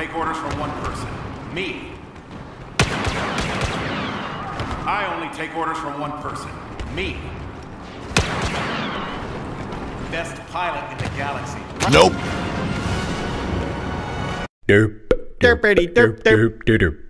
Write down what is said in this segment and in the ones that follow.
take orders from one person. Me. I only take orders from one person. Me. Best pilot in the galaxy. Nope. Derp. Derp, derp, derp, derp, derp, derp. derp.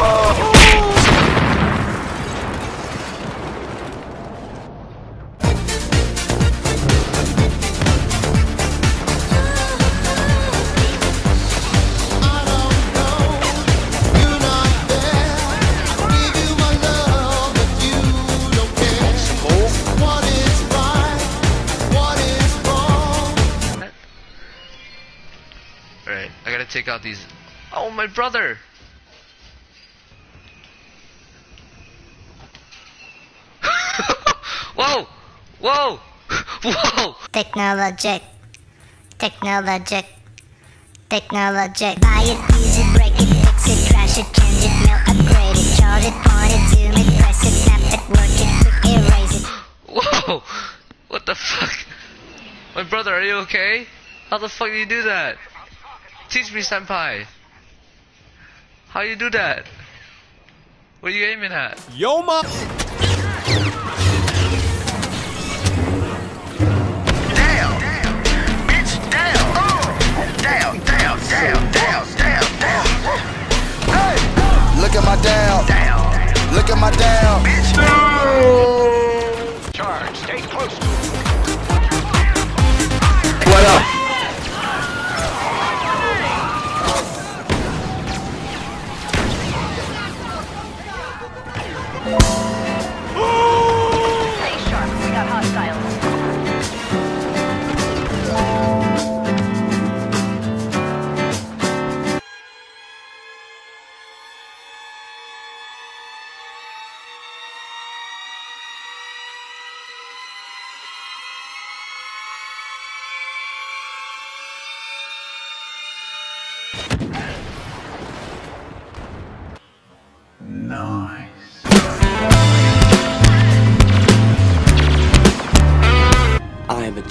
Alright, I gotta take out these. Oh, my brother! Whoa! Whoa! Whoa! Technologic. Technologic. Technologic. Buy it, use it, break it, fix it, crash it, change it, mail, upgrade it, charge it, point it, zoom it, press it, snap it, work it, quick erase it. Whoa! What the fuck? My brother, are you okay? How the fuck do you do that? Teach me, senpai. How you do that? What are you aiming at? Yo ma.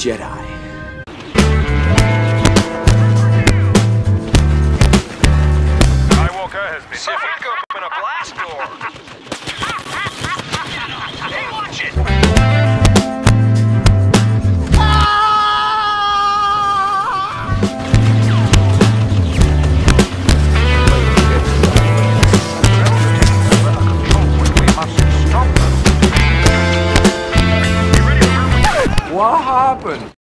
Jedi. Happened?